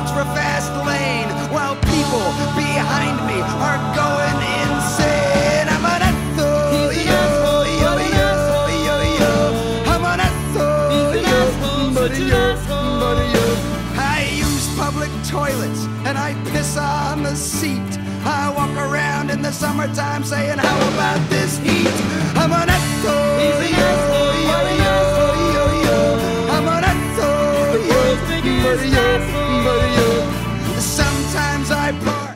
ultra fast lane while people behind me are going insane. I'm an asshole. Yo. Yo, yo, yo, yo. I'm an asshole. Yo, yo. I use public toilets and I piss on the seat. I walk around in the summertime saying, How about this heat? I'm an asshole. Yo. Yo, yo, yo, yo. I'm an asshole. He's yo world's times I pour